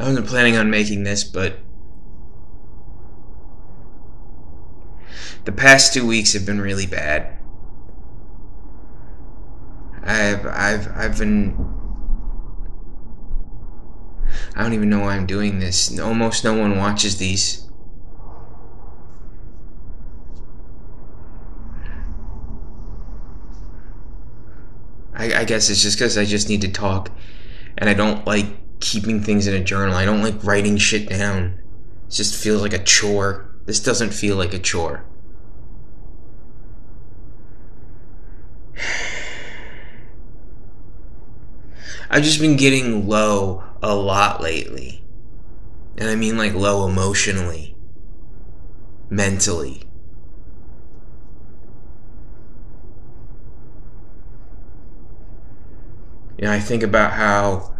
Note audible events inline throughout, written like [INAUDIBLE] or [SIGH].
I wasn't planning on making this, but the past two weeks have been really bad. I've I've I've been I don't even know why I'm doing this. Almost no one watches these. I, I guess it's just because I just need to talk, and I don't like keeping things in a journal. I don't like writing shit down. It just feels like a chore. This doesn't feel like a chore. [SIGHS] I've just been getting low a lot lately. And I mean like low emotionally, mentally. You know, I think about how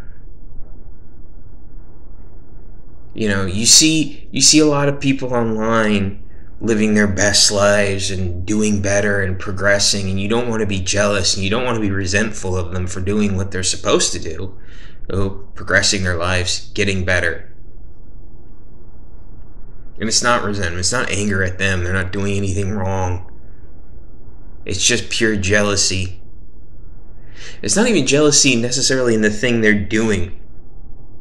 you know, you see you see a lot of people online living their best lives and doing better and progressing and you don't want to be jealous and you don't want to be resentful of them for doing what they're supposed to do. Oh, progressing their lives getting better. And it's not resentment it's not anger at them they're not doing anything wrong. It's just pure jealousy. It's not even jealousy necessarily in the thing they're doing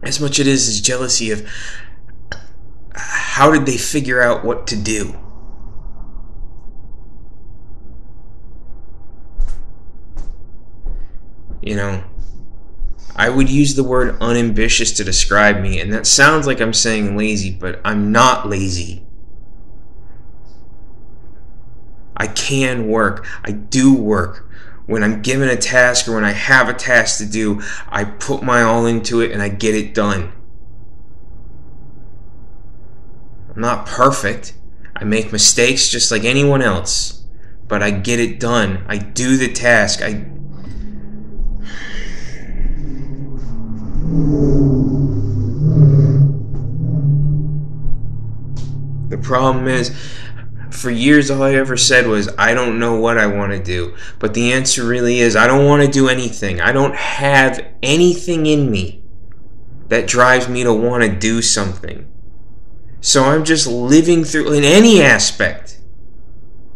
as much it is as jealousy of how did they figure out what to do you know, I would use the word unambitious to describe me, and that sounds like I'm saying lazy, but I'm not lazy. I can work. I do work. When I'm given a task or when I have a task to do, I put my all into it and I get it done. I'm not perfect. I make mistakes just like anyone else, but I get it done. I do the task. I [SIGHS] The problem is, for years, all I ever said was, I don't know what I want to do. But the answer really is, I don't want to do anything. I don't have anything in me that drives me to want to do something. So I'm just living through, in any aspect,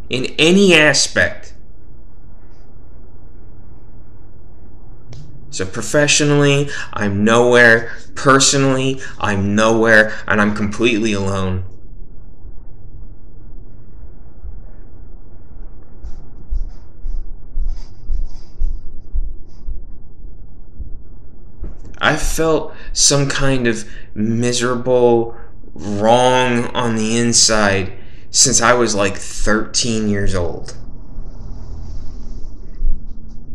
in any aspect. So professionally, I'm nowhere. Personally, I'm nowhere, and I'm completely alone. I felt some kind of miserable wrong on the inside since I was like 13 years old.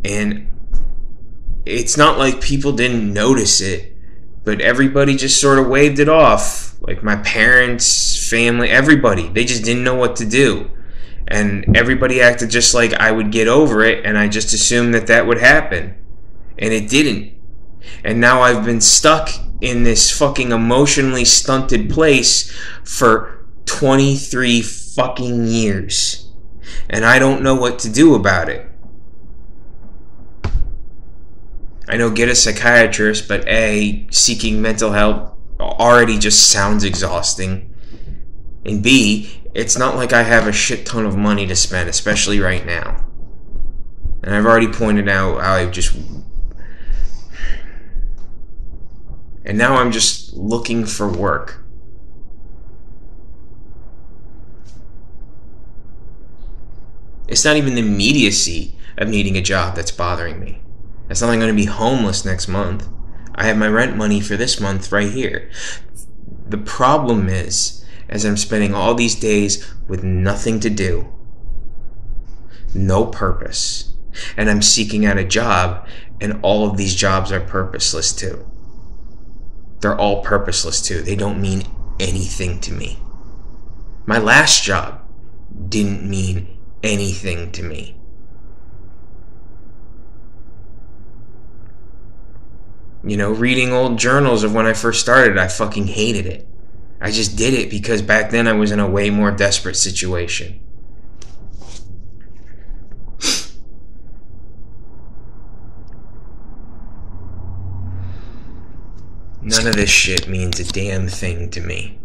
And it's not like people didn't notice it, but everybody just sort of waved it off. Like my parents, family, everybody. They just didn't know what to do. And everybody acted just like I would get over it, and I just assumed that that would happen. And it didn't. And now I've been stuck in this fucking emotionally stunted place for 23 fucking years. And I don't know what to do about it. I know get a psychiatrist, but A, seeking mental help already just sounds exhausting. And B, it's not like I have a shit ton of money to spend, especially right now. And I've already pointed out how I just And now I'm just looking for work. It's not even the immediacy of needing a job that's bothering me. It's not like I'm going to be homeless next month. I have my rent money for this month right here. The problem is, as I'm spending all these days with nothing to do, no purpose, and I'm seeking out a job, and all of these jobs are purposeless too they're all purposeless too. They don't mean anything to me. My last job didn't mean anything to me. You know, reading old journals of when I first started, I fucking hated it. I just did it because back then I was in a way more desperate situation. None of this shit means a damn thing to me.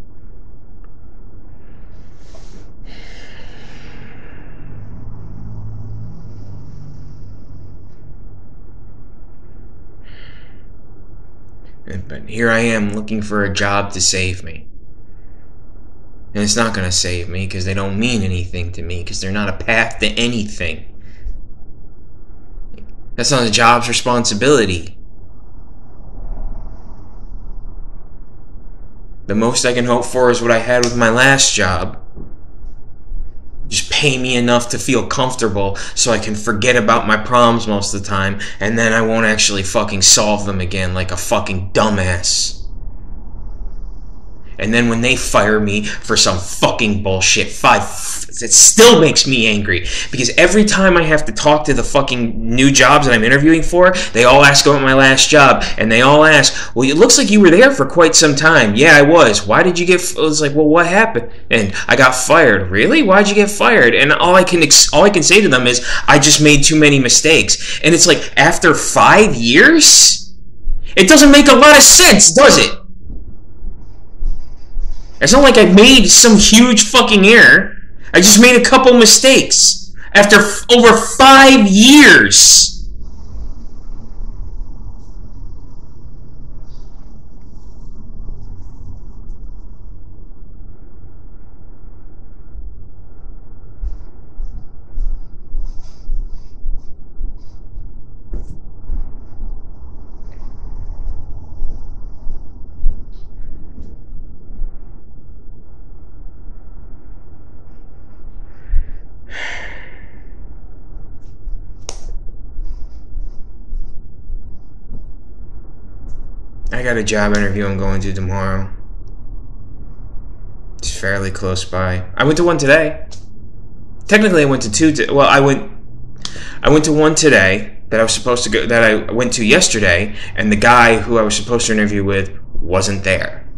But here I am looking for a job to save me. And it's not going to save me because they don't mean anything to me because they're not a path to anything. That's not a job's responsibility. The most I can hope for is what I had with my last job. Just pay me enough to feel comfortable so I can forget about my problems most of the time and then I won't actually fucking solve them again like a fucking dumbass. And then when they fire me for some fucking bullshit, five, it still makes me angry because every time I have to talk to the fucking new jobs that I'm interviewing for, they all ask about my last job and they all ask, "Well, it looks like you were there for quite some time." Yeah, I was. Why did you get? F-? I was like, "Well, what happened?" And I got fired. Really? Why'd you get fired? And all I can ex- all I can say to them is, "I just made too many mistakes." And it's like after five years, it doesn't make a lot of sense, does it? It's not like I made some huge fucking error. I just made a couple mistakes after over five years. I got a job interview I'm going to tomorrow. It's fairly close by. I went to one today. Technically, I went to two. To, well, I went. I went to one today that I was supposed to go. That I went to yesterday, and the guy who I was supposed to interview with wasn't there.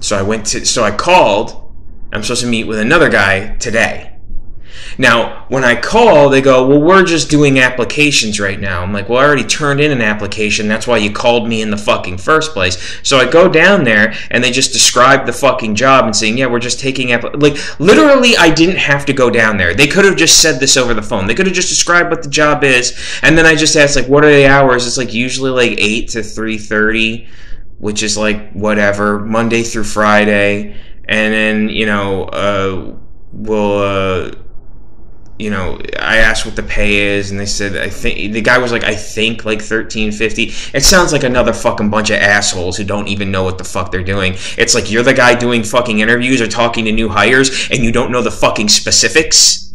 So I went to. So I called. I'm supposed to meet with another guy today. Now, when I call, they go, Well, we're just doing applications right now. I'm like, Well, I already turned in an application. That's why you called me in the fucking first place. So I go down there and they just describe the fucking job and saying, Yeah, we're just taking app. Like, literally, I didn't have to go down there. They could have just said this over the phone. They could have just described what the job is. And then I just asked, like, What are the hours? It's like usually like 8 to 3.30, which is like whatever, Monday through Friday. And then, you know, uh, we'll. Uh, you know, I asked what the pay is, and they said I think the guy was like, I think like thirteen fifty. It sounds like another fucking bunch of assholes who don't even know what the fuck they're doing. It's like you're the guy doing fucking interviews or talking to new hires, and you don't know the fucking specifics.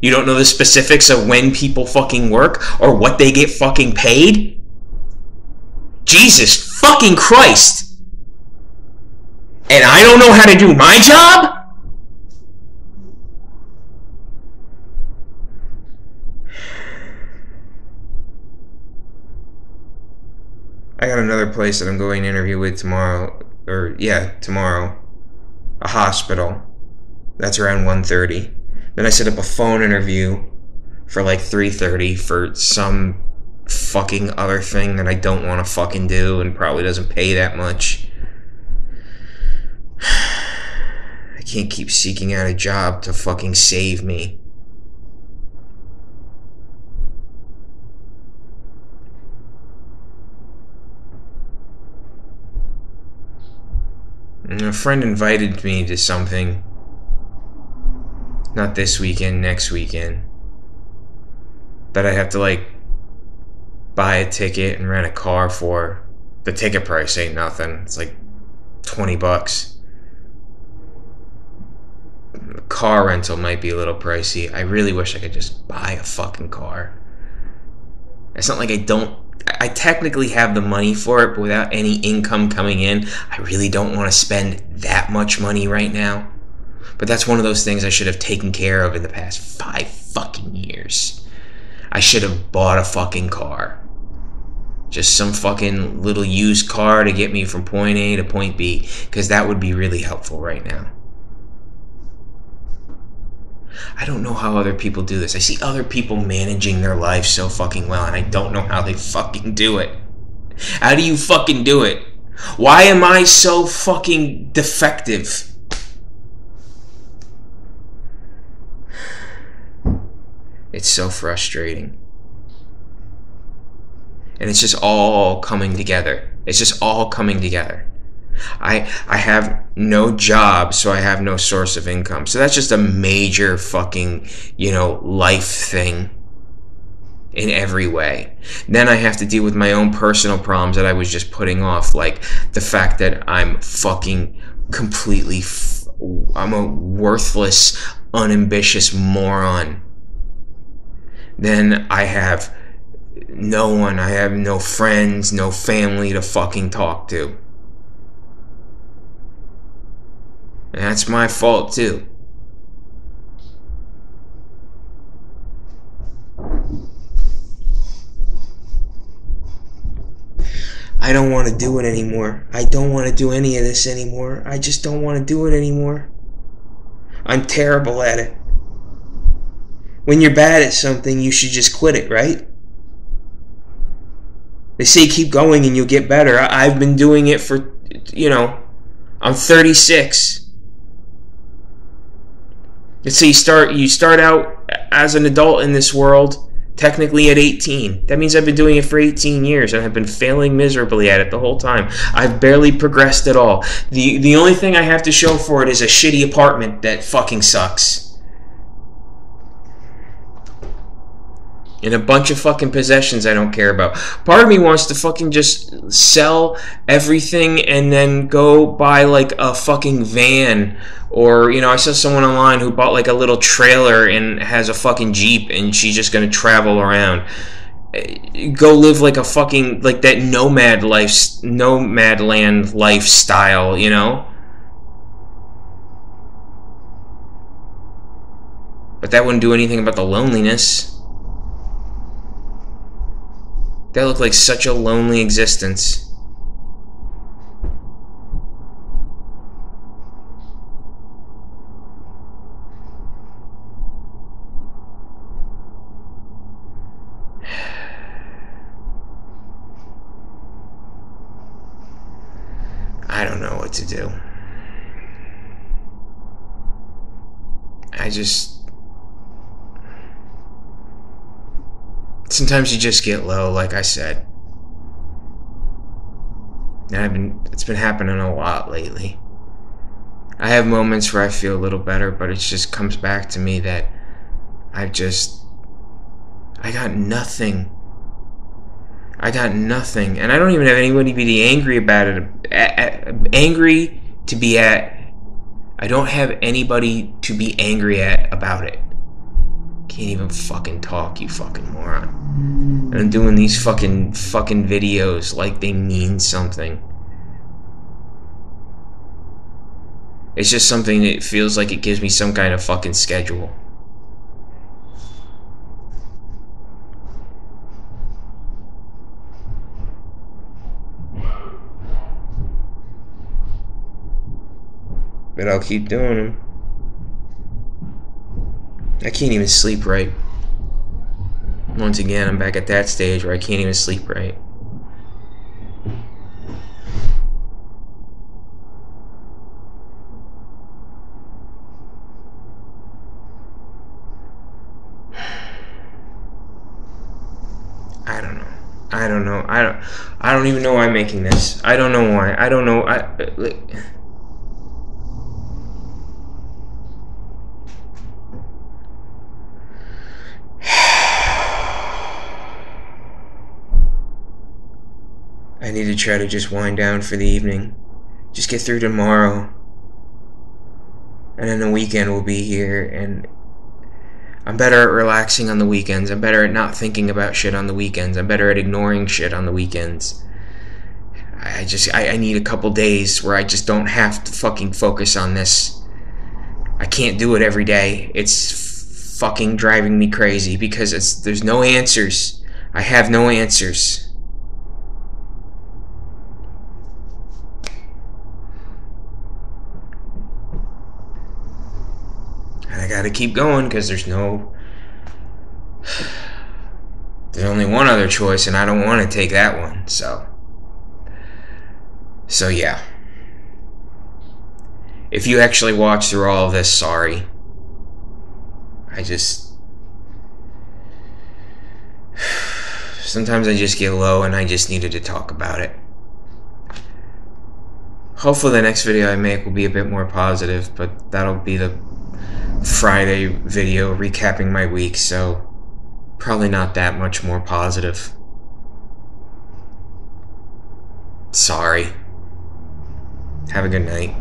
You don't know the specifics of when people fucking work or what they get fucking paid. Jesus fucking Christ! And I don't know how to do my job. I got another place that I'm going to interview with tomorrow, or yeah, tomorrow. A hospital. That's around 1.30. Then I set up a phone interview for like 3.30 for some fucking other thing that I don't want to fucking do and probably doesn't pay that much. [SIGHS] I can't keep seeking out a job to fucking save me. A friend invited me to something. Not this weekend, next weekend. That I have to like buy a ticket and rent a car for. The ticket price ain't nothing. It's like 20 bucks. Car rental might be a little pricey. I really wish I could just buy a fucking car. It's not like I don't I technically have the money for it, but without any income coming in, I really don't want to spend that much money right now. But that's one of those things I should have taken care of in the past five fucking years. I should have bought a fucking car. Just some fucking little used car to get me from point A to point B, because that would be really helpful right now. I don't know how other people do this. I see other people managing their life so fucking well, and I don't know how they fucking do it. How do you fucking do it? Why am I so fucking defective? It's so frustrating. And it's just all coming together. It's just all coming together. I I have no job, so I have no source of income. So that's just a major fucking, you know, life thing in every way. Then I have to deal with my own personal problems that I was just putting off, like the fact that I'm fucking completely f- I'm a worthless, unambitious moron then I have no one, I have no friends, no family to fucking talk to. And that's my fault too. I don't want to do it anymore. I don't want to do any of this anymore. I just don't want to do it anymore. I'm terrible at it when you're bad at something, you should just quit it, right? They say keep going and you'll get better. I've been doing it for, you know, I'm 36. Say you start you start out as an adult in this world, technically at 18. That means I've been doing it for 18 years and I've been failing miserably at it the whole time. I've barely progressed at all. The the only thing I have to show for it is a shitty apartment that fucking sucks. And a bunch of fucking possessions I don't care about. Part of me wants to fucking just sell everything and then go buy like a fucking van or you know I saw someone online who bought like a little trailer and has a fucking jeep and she's just gonna travel around. Go live like a fucking like that nomad life, Nomadland lifestyle, you know. But that wouldn't do anything about the loneliness. That looked like such a lonely existence. I don't know what to do. I just sometimes you just get low, like I said. And I've been it's been happening a lot lately. I have moments where I feel a little better, but it just comes back to me that I've just I got nothing. I got nothing, and I don't even have anybody to be angry about it. angry to be at. I don't have anybody to be angry at about it. Can't even fucking talk, you fucking moron. And I'm doing these fucking fucking videos like they mean something. It's just something that feels like it gives me some kind of fucking schedule. But I'll keep doing them. I can't even sleep right. Once again, I'm back at that stage where I can't even sleep right. I don't know. I don't know. I don't. I don't even know why I'm making this. I don't know why. I don't know. I. Like, I need to try to just wind down for the evening. Just get through tomorrow. And then the weekend will be here and I'm better at relaxing on the weekends. I'm better at not thinking about shit on the weekends. I'm better at ignoring shit on the weekends. I just I, I need a couple days where I just don't have to fucking focus on this. I can't do it every day. It's fucking driving me crazy because it's there's no answers. I have no answers. I gotta keep going because there's no. There's only one other choice, and I don't want to take that one, so. So, yeah. If you actually watch through all of this, sorry. I just. [SIGHS] Sometimes I just get low and I just needed to talk about it. Hopefully, the next video I make will be a bit more positive, but that'll be the Friday video recapping my week, so probably not that much more positive. Sorry. Have a good night.